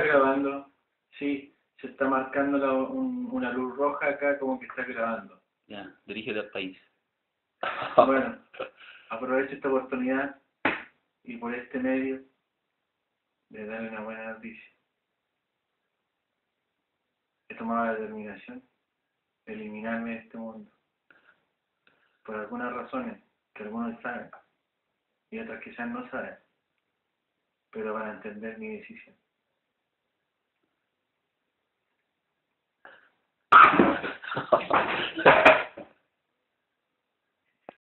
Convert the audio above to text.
Está grabando, sí, se está marcando la- un- una luz roja acá como que está grabando. Ya, dirígete al país. Bueno, aprovecho esta oportunidad y por este medio de darle una buena noticia. He tomado la determinación de eliminarme de este mundo. Por algunas razones que algunos saben y otras quizás no saben, pero van a entender mi decisión.